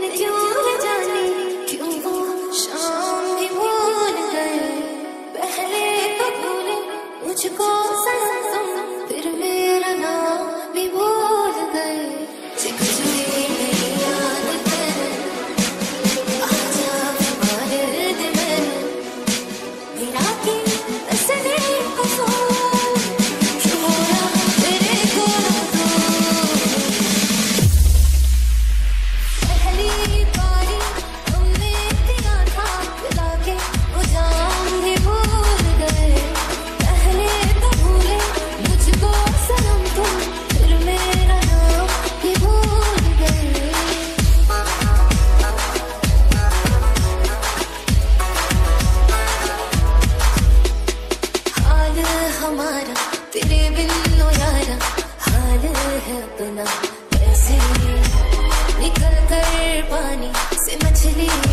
दिन क्यों न क्यों शाम गए? पहले तो भूले मुझको हाल हमारा, तेरे बिन लो यारा। हाल है अपना कैसे निकल कर पानी से मछली